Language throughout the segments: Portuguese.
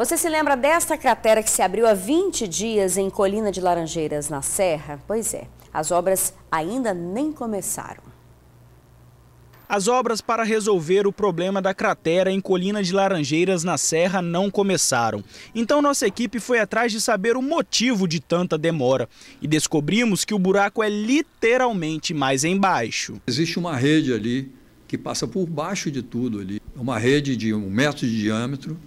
Você se lembra desta cratera que se abriu há 20 dias em Colina de Laranjeiras, na Serra? Pois é, as obras ainda nem começaram. As obras para resolver o problema da cratera em Colina de Laranjeiras, na Serra, não começaram. Então nossa equipe foi atrás de saber o motivo de tanta demora e descobrimos que o buraco é literalmente mais embaixo. Existe uma rede ali que passa por baixo de tudo ali, uma rede de um metro de diâmetro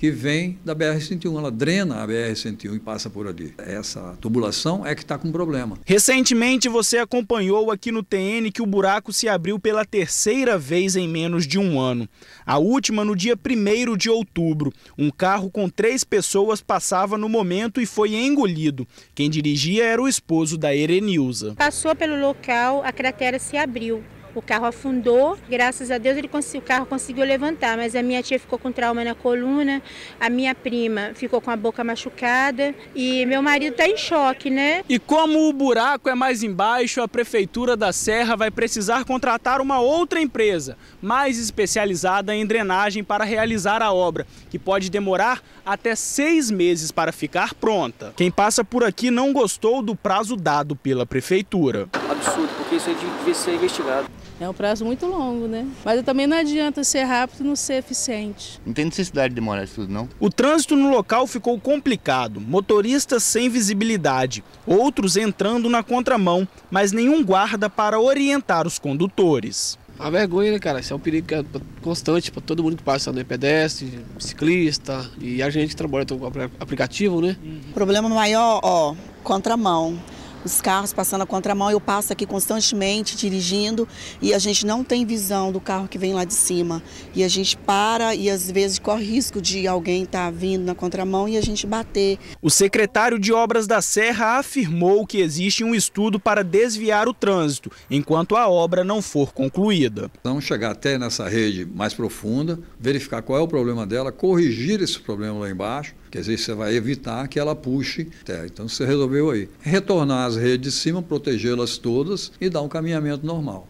que vem da BR-101, ela drena a BR-101 e passa por ali. Essa tubulação é que está com problema. Recentemente você acompanhou aqui no TN que o buraco se abriu pela terceira vez em menos de um ano. A última no dia 1 de outubro. Um carro com três pessoas passava no momento e foi engolido. Quem dirigia era o esposo da Erenilza. Passou pelo local, a cratera se abriu. O carro afundou, graças a Deus ele o carro conseguiu levantar, mas a minha tia ficou com trauma na coluna, a minha prima ficou com a boca machucada e meu marido está em choque, né? E como o buraco é mais embaixo, a prefeitura da Serra vai precisar contratar uma outra empresa, mais especializada em drenagem para realizar a obra, que pode demorar até seis meses para ficar pronta. Quem passa por aqui não gostou do prazo dado pela prefeitura. Absurdo, porque isso aí devia ser investigado. É um prazo muito longo, né? Mas também não adianta ser rápido e não ser eficiente. Não tem necessidade de demorar isso tudo, não. O trânsito no local ficou complicado. Motoristas sem visibilidade, outros entrando na contramão, mas nenhum guarda para orientar os condutores. A vergonha, né, cara? Isso é um perigo é constante para todo mundo que passa, né? Pedestre, ciclista e a gente que trabalha com o aplicativo, né? O problema maior, ó, contramão os carros passando a contramão. Eu passo aqui constantemente dirigindo e a gente não tem visão do carro que vem lá de cima. E a gente para e às vezes corre risco de alguém estar tá vindo na contramão e a gente bater. O secretário de Obras da Serra afirmou que existe um estudo para desviar o trânsito, enquanto a obra não for concluída. Vamos chegar até nessa rede mais profunda, verificar qual é o problema dela, corrigir esse problema lá embaixo Quer dizer, você vai evitar que ela puxe. Então você resolveu aí. Retornar às redes de cima, protegê-las todas e dar um caminhamento normal.